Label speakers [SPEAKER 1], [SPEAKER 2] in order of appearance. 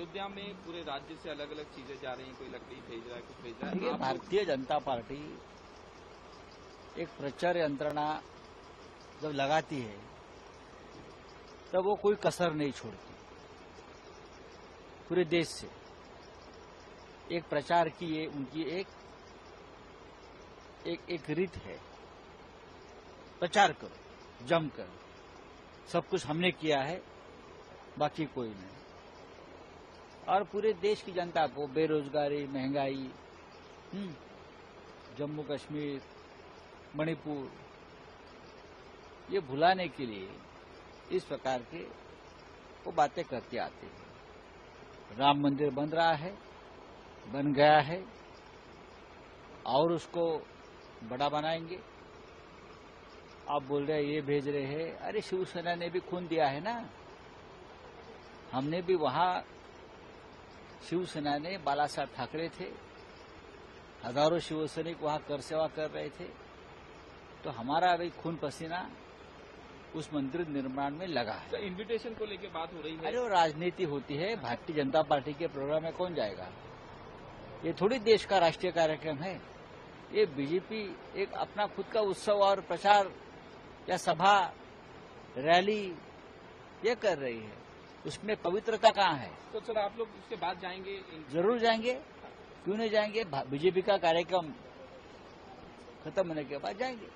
[SPEAKER 1] अयोध्या में पूरे राज्य से अलग अलग चीज़ें जा रही हैं कोई लकड़ी भेज रहा है कुछ भेज रहा है।
[SPEAKER 2] भारतीय जनता पार्टी एक प्रचार यंत्रणा जब लगाती है तब वो कोई कसर नहीं छोड़ती। पूरे देश से एक प्रचार की ये उनकी एक एक एक रीत है। प्रचार करो जमकर सब कुछ हमने किया है बाकी कोई नहीं। और पूरे देश की जनता को बेरोजगारी महँगाई हम्म, जम्मू कश्मीर मणिपुर ये भुलाने के लिए इस प्रकार के वो बातें करते आते हैं। राम मंदिर बन रहा है बन गया है और उसको बड़ा बनाएँगे। आप बोल रहे हैं ये भेज रहे हैं। अरे शिवसेना ने भी खून दिया है ना। हमने भी वहाँ शिवसेना ने बाला साहब ठाकरे थे हज़ारों शिवसैनिक वहाँ कर सेवा कर रहे थे। तो हमारा अभी खून पसीना उस मंदिर निर्माण में लगा है।
[SPEAKER 1] तो इनविटेशन को लेकर बात हो रही है।
[SPEAKER 2] अरे राजनीति होती है भारतीय जनता पार्टी के प्रोग्राम में कौन जाएगा? ये थोड़ी देश का राष्ट्रीय कार्यक्रम है। ये बीजेपी एक अपना खुद का उत्सव और प्रचार या सभा रैली ये कर रही है। उसमें पवित्रता कहाँ है?
[SPEAKER 1] तो सर आप लोग उसके बाद जाएँगे।
[SPEAKER 2] ज़रूर जाएँगे। क्यों नहीं जाएँगे? बीजेपी का कार्यक्रम खत्म होने के बाद जाएँगे।